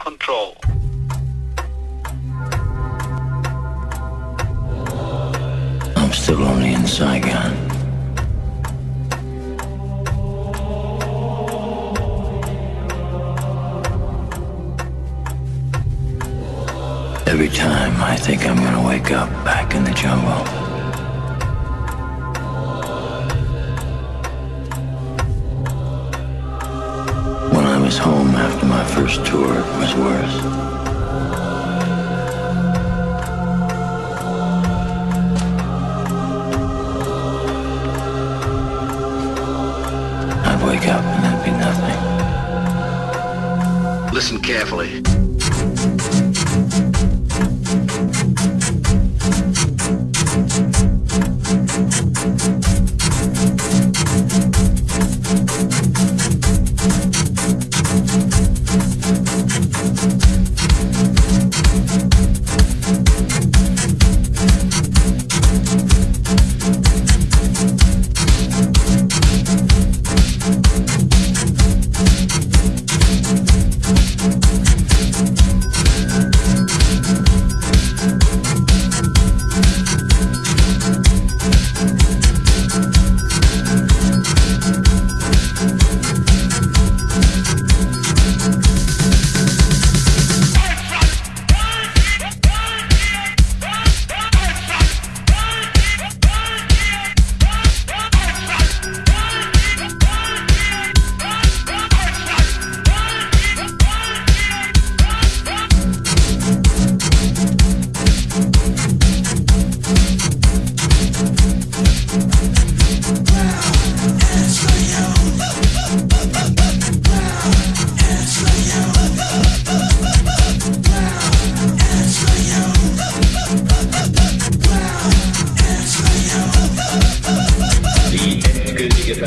control. I'm still only in Saigon. Every time I think I'm gonna wake up back in the jungle. First tour, was. I'd wake up and there'd be nothing. Listen carefully.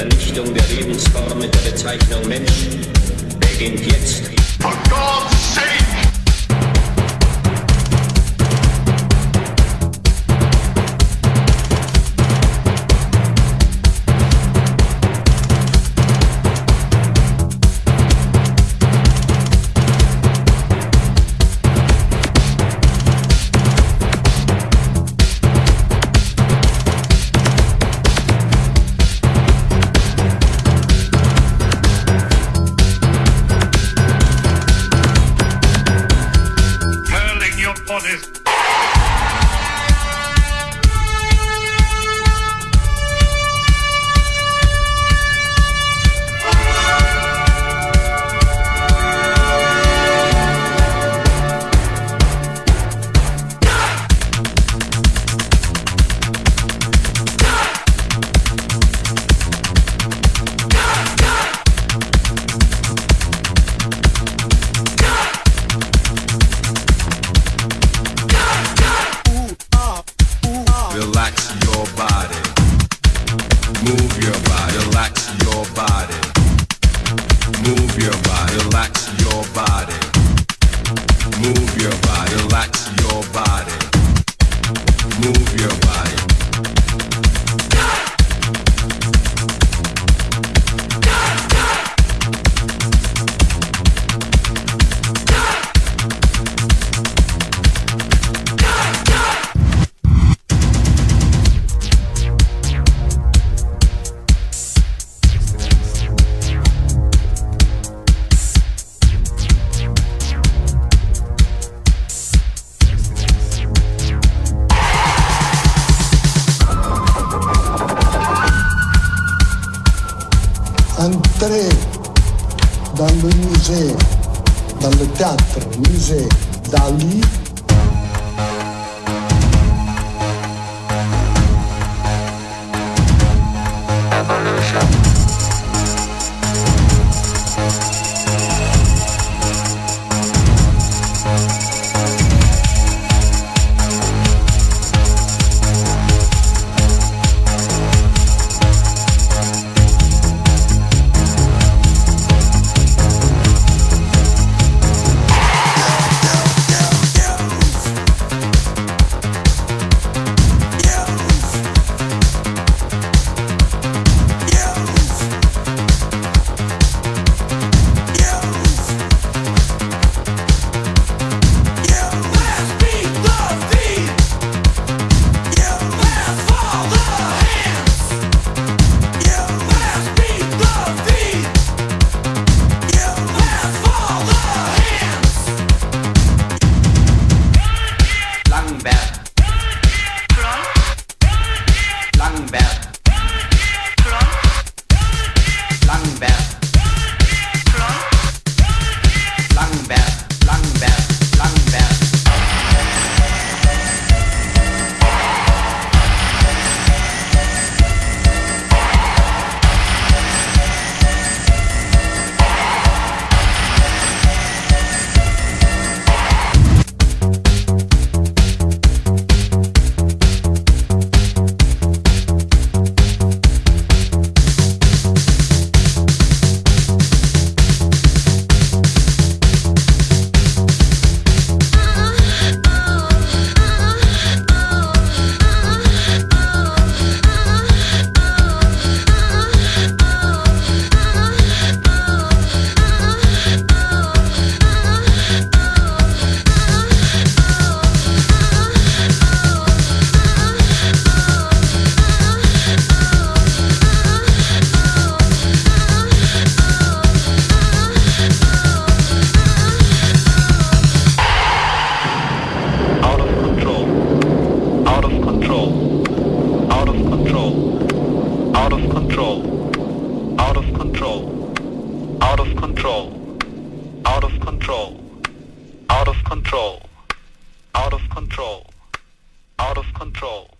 Vernichtung der Lebensform mit der Bezeichnung Mensch beginnt jetzt. For Your body. Entrée dans le musée, dans le théâtre, musée d'Ali, control, out of control, out of control,